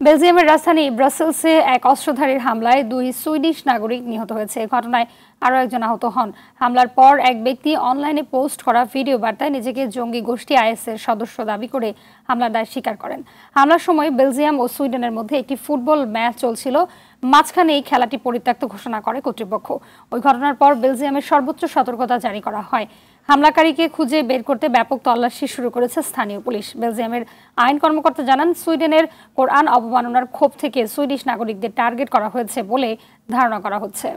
বেলজিয়ামের রাজধানী ব্রাসেলসে এক অস্ত্রধারীর হামলায় দুই সুইডিশ নাগরিক নিহত হয়েছে। ঘটনায় আরও একজন আহত হন। হামলার পর এক ব্যক্তি অনলাইনে পোস্ট করা ভিডিও বার্তায় নিজেকে জঙ্গি গোষ্ঠী আইএসের সদস্য দাবি করে হামলার দায় স্বীকার করেন। হামলার সময় বেলজিয়াম ও সুইডেনের মধ্যে একটি ফুটবল ম্যাচ চলছিল। মাঝখানে এই খেলাটি পরিত্যক্ত ঘোষণা করে কর্তৃপক্ষ। ওই ঘটনার পর বেলজিয়ামের সর্বোচ্চ সতর্কতা জারি করা হয়। হামলাকারীকে খুঁজে বের করতে ব্যাপক তল্লাশি শুরু করেছে স্থানীয় পুলিশ। বেলজিয়ামের আইন কর্মকর্তা জানান, সুইডেনের কোরআন অবমাননার ক্ষোভ থেকে সুইডিশ নাগরিকদের টার্গেট করা হয়েছে বলে ধারণা করা হচ্ছে।